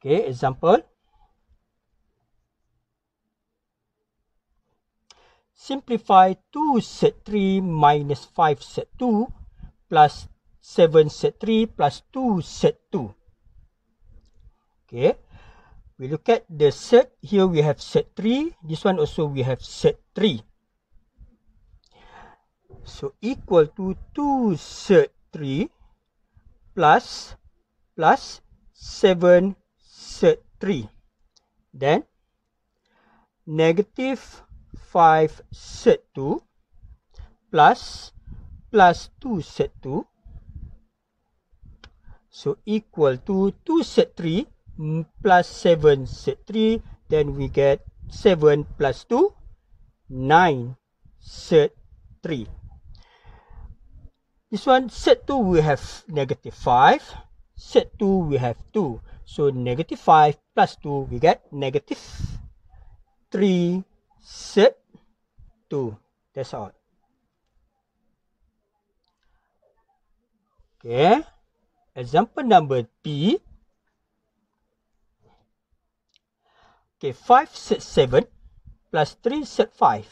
Okay, example. Simplify 2 set 3 minus 5 set 2 plus 7 set 3 plus 2 set 2. Okay. We look at the set. Here we have set 3. This one also we have set 3. So equal to 2 set 3 plus plus 7 set 3. Then negative 5 set 2 plus plus 2 set 2. So equal to 2 set 3 plus 7 set 3. Then we get 7 plus 2, 9 set 3. This one set 2 we have negative 5. Set 2 we have 2. So negative 5 plus 2 we get negative 3 set 2. That's all. Okay. Example number B. Okay, 5 set 7 plus 3 set 5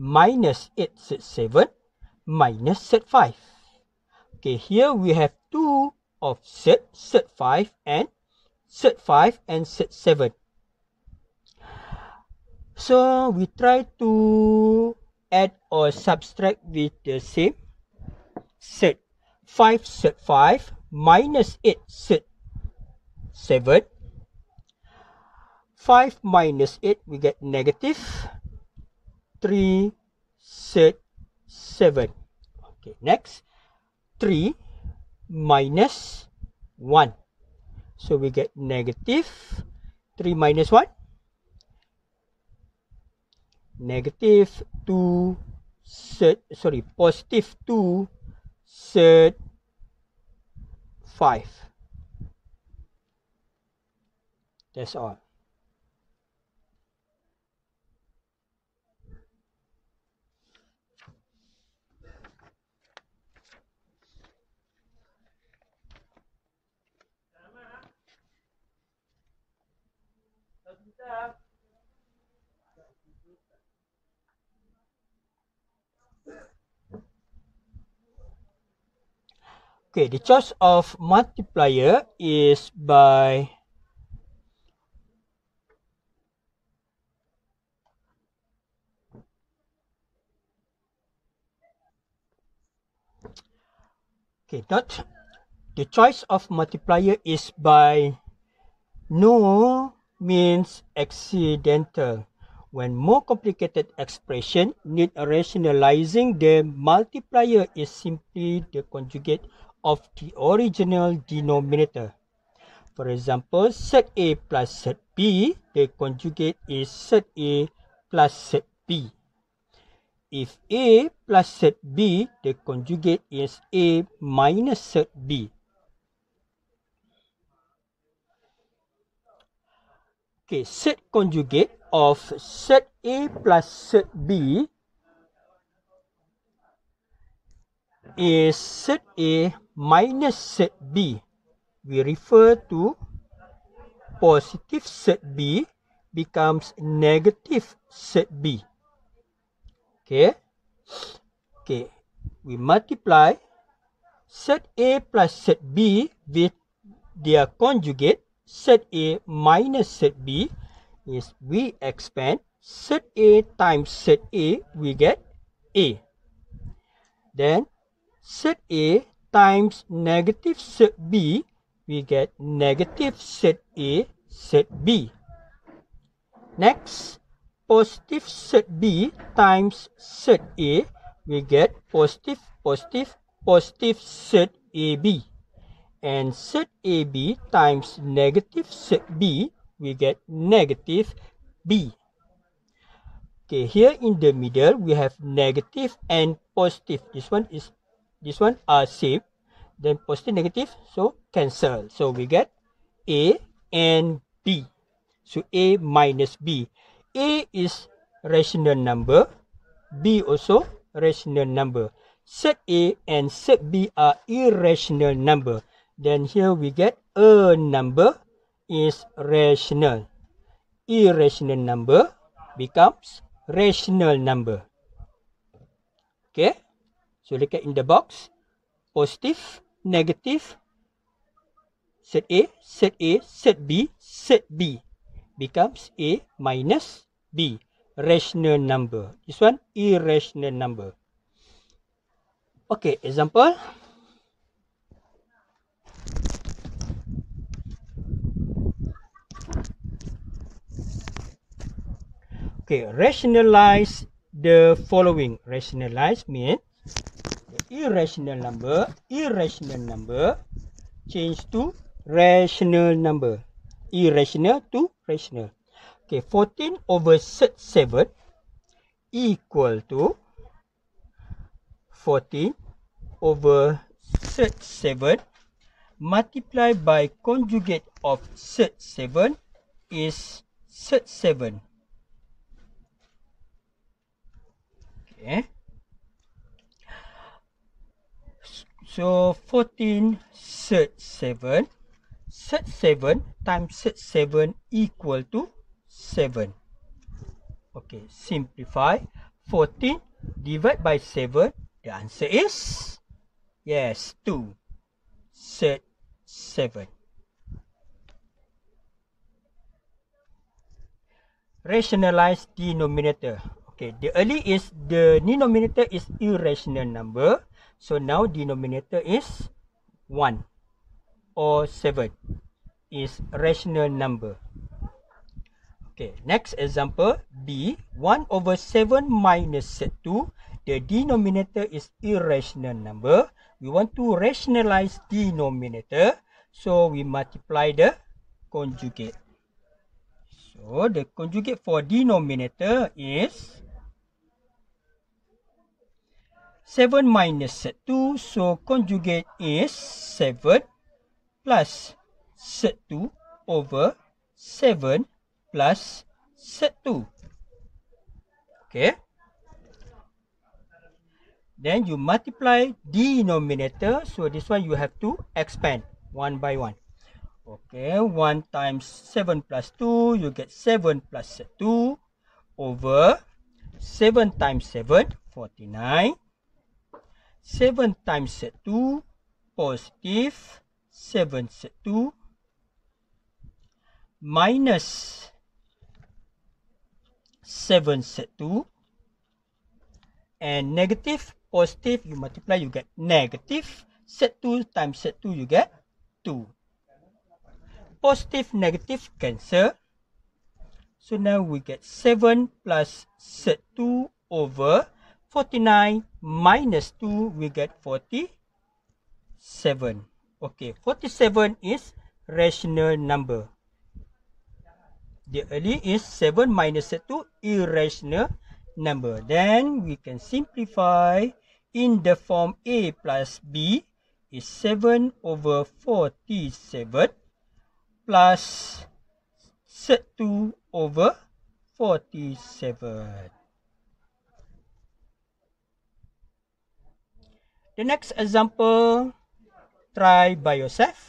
minus 8 set 7 minus set 5. Okay, here we have 2 of set, set 5 and set 5 and set 7. So we try to add or subtract with the same set. 5 set 5 minus 8 set 7. 5 minus 8 we get negative 3 set 7. Okay, next 3 minus 1. So we get negative 3 minus 1 negative 2 set sorry positive 2 set 5 that's all Okay, the choice of multiplier is by Okay, not the choice of multiplier is by no means accidental. When more complicated expression need rationalizing, the multiplier is simply the conjugate of the original denominator. For example, set A plus set B, the conjugate is set A plus set B. If A plus set B, the conjugate is A minus set B. Okay, set conjugate of set A plus set B is set A minus set B. We refer to positive set B becomes negative set B. Okay. Okay. We multiply set A plus set B with their conjugate set A minus set B is we expand set A times set A, we get A. Then set A times negative set B, we get negative set A set B. Next, positive set B times set A, we get positive, positive, positive set AB. And set AB times negative set B, we get negative b. Okay, here in the middle we have negative and positive. This one is this one are same. Then positive negative so cancel. So we get a and b. So a minus b. A is rational number. B also rational number. Set A and set B are irrational number. Then here we get a number is rational. Irrational number becomes rational number. Okay. So look at in the box. Positive, negative, set A, set A, set B, set B becomes A minus B. Rational number. This one irrational number. Okay, example. Okay, rationalize the following. Rationalize means irrational number, irrational number change to rational number. Irrational to rational. Okay, 14 over 7 equal to 14 over 7 multiplied by conjugate of 7 is 7. Okay. So 14 set 7. Set 7 times set 7 equal to 7. Okay, simplify. 14 divide by 7. The answer is yes, 2. Set 7. Rationalize denominator. Okay, the early is the denominator is irrational number. So now denominator is 1 or 7 is rational number. Okay, next example B 1 over 7 minus 2. The denominator is irrational number. We want to rationalize denominator. So we multiply the conjugate. So the conjugate for denominator is 7 minus 2. So conjugate is 7 plus 2 over 7 plus 2. Okay. Then you multiply denominator. So this one you have to expand one by one. Okay. 1 times 7 plus 2. You get 7 plus 2 over 7 times 7. 49. 7 times set 2 positive 7 set 2 minus 7 set 2 and negative positive you multiply you get negative. Set 2 times set 2 you get 2 positive negative cancel. So now we get 7 plus set 2 over 49 minus 2, we get 47. Okay, 47 is rational number. The early is 7 minus 2, irrational number. Then we can simplify in the form A plus B is 7 over 47 plus 2 over 47. The next example, try by yourself.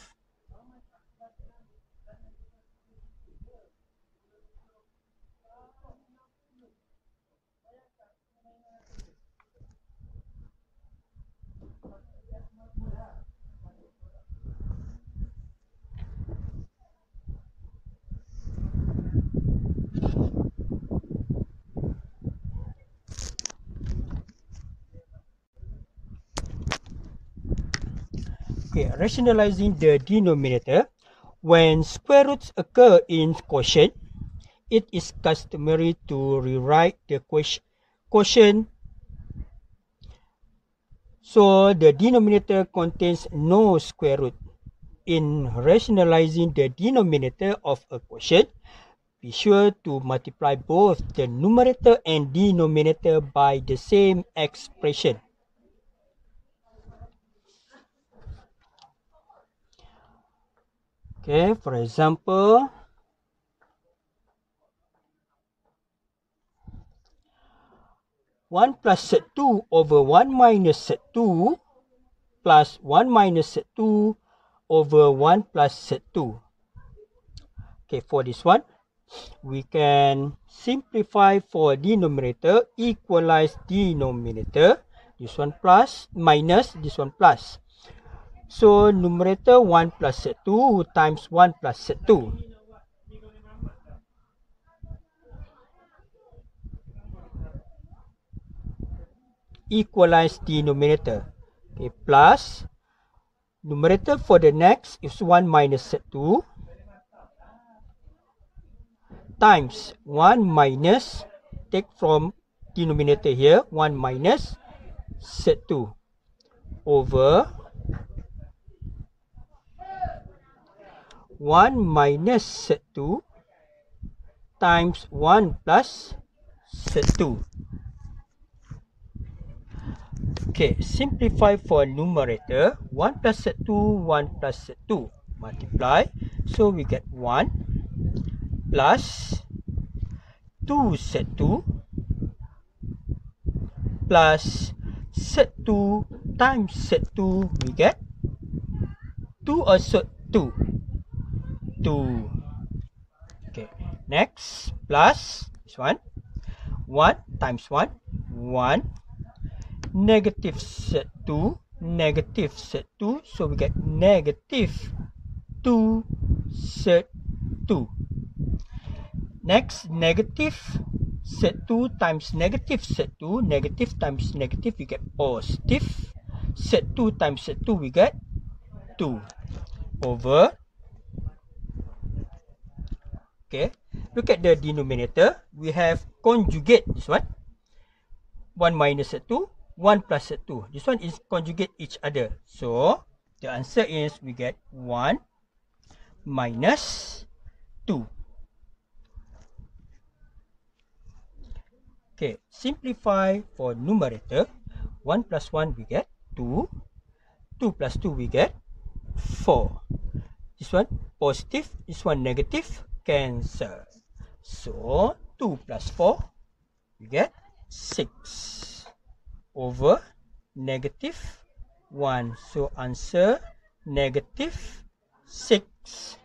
Okay, rationalizing the denominator. When square roots occur in quotient, it is customary to rewrite the quotient so the denominator contains no square root. In rationalizing the denominator of a quotient, be sure to multiply both the numerator and denominator by the same expression. Okay, for example, one plus set two over one minus set two plus one minus set two over one plus set two. Okay, for this one, we can simplify for denominator, equalize denominator. This one plus, minus, this one plus. So, numerator 1 plus Z2 times 1 plus Z2. Equalize denominator. Okay, plus, numerator for the next is 1 minus Z2 times 1 minus, take from denominator here, 1 minus Z2 over 1 minus Z2 times 1 plus Z2. Okay, simplify for numerator 1 plus Z2, 1 plus Z2. Multiply. So we get 1 plus 2 Z2 plus Z2 times Z2 we get 2 also 2 2. Okay, next plus this one. 1 times 1, 1. Negative set 2, negative set 2. So we get negative 2 set 2. Next, negative set 2 times negative set 2. Negative times negative, we get positive. Set 2 times set 2, we get 2 over Okay. Look at the denominator. We have conjugate this one. 1 minus 2. 1 plus 2. This one is conjugate each other. So, the answer is we get 1 minus 2. Okay. Simplify for numerator. 1 plus 1 we get 2. 2 plus 2 we get 4. This one positive. This one negative cancel. So, 2 plus 4, you get 6 over negative 1. So, answer negative 6.